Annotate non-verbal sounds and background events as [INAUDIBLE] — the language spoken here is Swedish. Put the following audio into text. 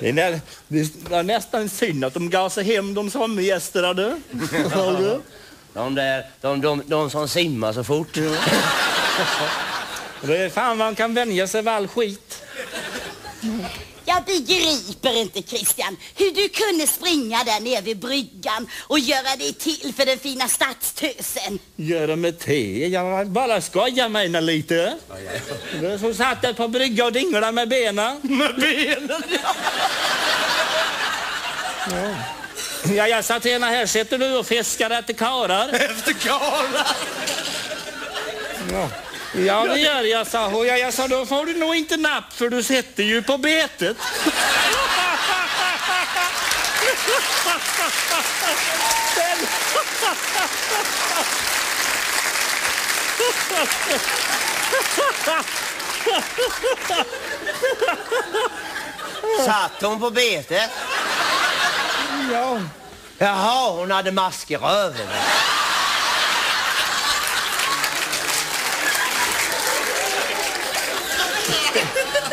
Det, är nä, det var nästan synd att de gav sig hem, de. Hör du? De där, de, de, de som simmar så fort. [LAUGHS] Det är fan man kan vänja sig vid all skit. Jag begriper inte Christian hur du kunde springa där nere vid bryggan och göra dig till för den fina stadstösen. Göra med te? Jag bara skojar med henne lite. Som satt där på brygga och dinglade med benen. Med benen, ja. Ja, jag sa till henne, här sitter du och fiskar efter karar. Efter karar? Ja. Ja, det gör jag, sa hon. Ja, jag sa, då får du nog inte napp för du sitter ju på betet. Satt hon på betet? Ja. Jaha, hon hade mask i röven. して。